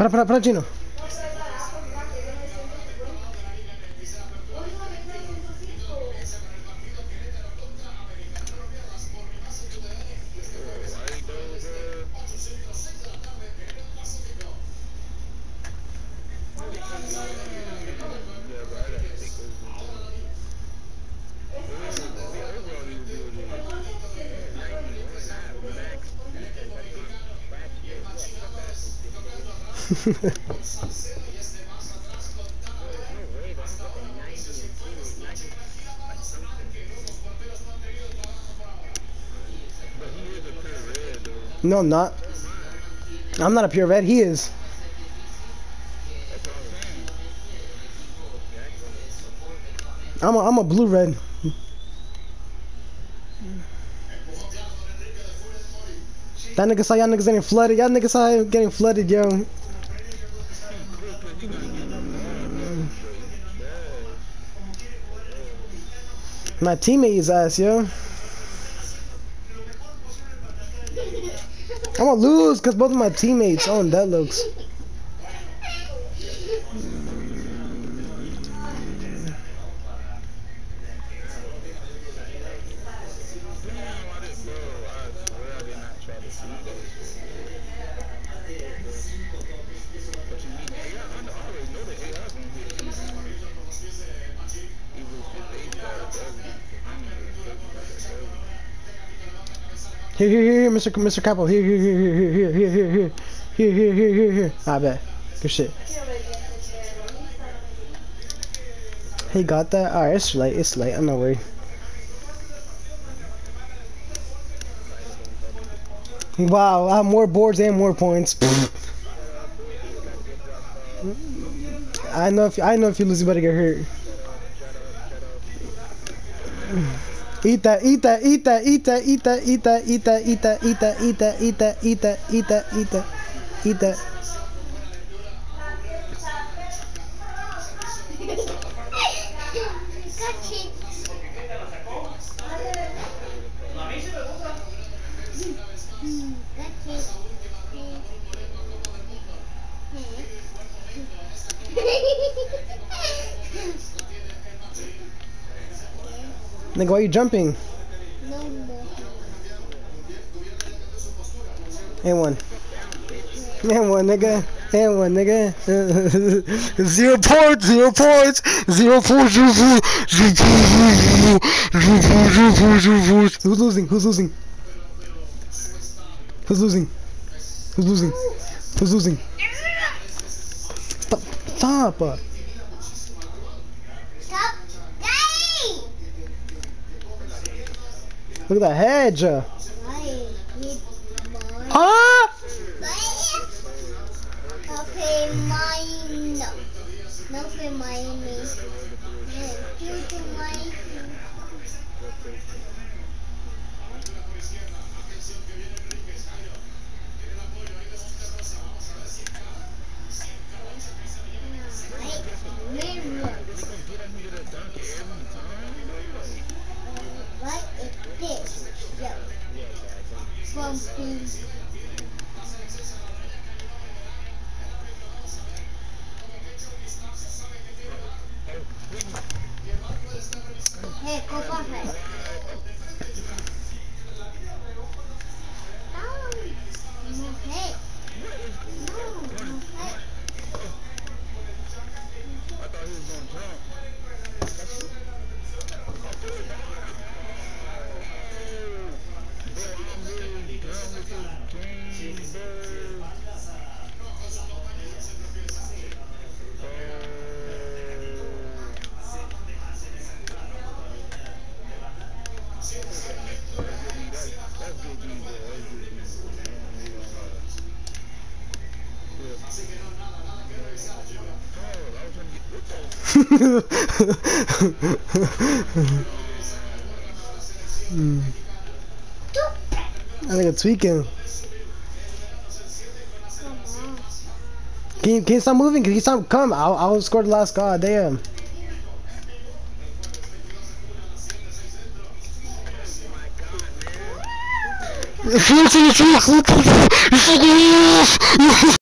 Para, para, para, Gino. No, I'm not. I'm not a pure red. He is. I'm a, I'm a blue red. That nigga saw y'all niggas getting flooded. Y'all niggas saw getting flooded, yo. My teammate's ass, yo. I'm gonna lose because both of my teammates own that Here, here, here, here, Mr. Mr. Capo. Here, here, here, here, here, here, here, here, here, here, here, here, here. I bet. Good shit. He got that? Alright, it's late, it's late, I'm not worried. Wow, I have more boards and more points. I know if I know if you lose, you better get hurt. That, eat that, eat that, eat that, eat that, eat that, eat that, eat that. Nigga, why are you jumping? And one. And one, nigga. And one, nigga. zero points, zero points, zero points, zero points, zero points, zero points, zero points. Who's losing? Who's losing? Who's losing? Who's losing? Who's losing? Stop! Stop. Look at that hedge. Ah! Okay, mine. No. For mine. house, please. Hmm. I think it's tweaking. Can you, can you stop moving? Can you stop? Come, I'll, I'll score the last god. Damn.